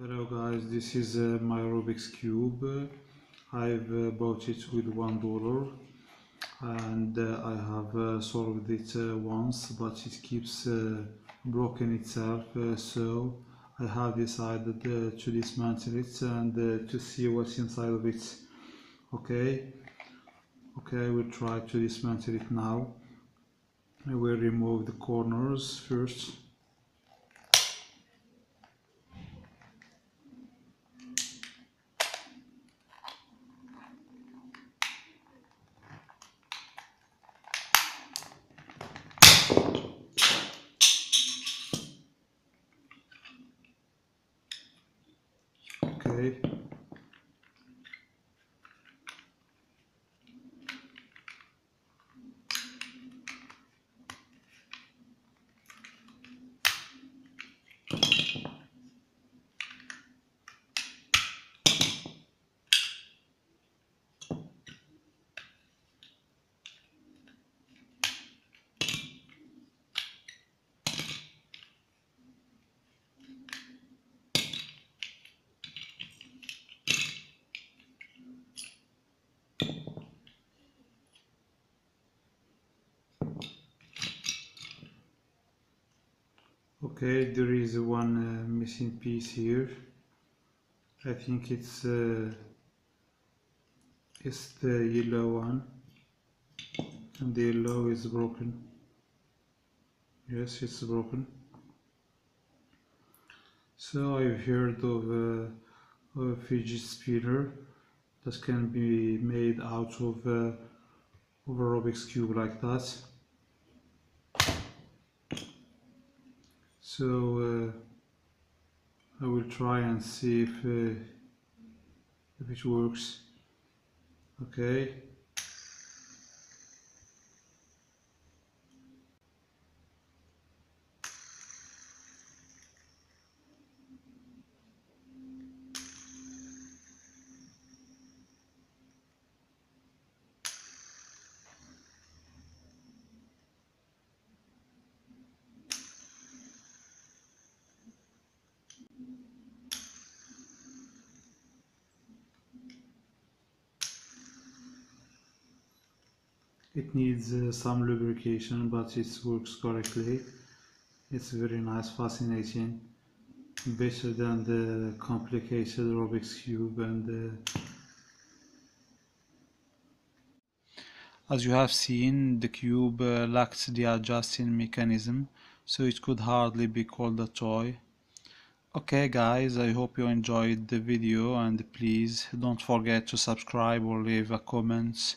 Hello guys, this is uh, my Rubik's Cube. I've uh, bought it with one dollar and uh, I have uh, solved it uh, once but it keeps broken itself so I have decided to dismantle it and to see what's inside of it. Okay, okay, we'll try to dismantle it now. I will remove the corners first. Okay. Okay, there is one uh, missing piece here. I think it's uh, it's the yellow one, and the yellow is broken. Yes, it's broken. So I've heard of, uh, of a fidget spinner that can be made out of, uh, of a Rubik's cube like that. So uh, I will try and see if uh, if it works. Okay. It needs uh, some lubrication, but it works correctly. It's very nice, fascinating, better than the complicated Rubik's Cube and uh, As you have seen, the cube uh, lacked the adjusting mechanism, so it could hardly be called a toy. Okay guys, I hope you enjoyed the video and please don't forget to subscribe or leave a comment.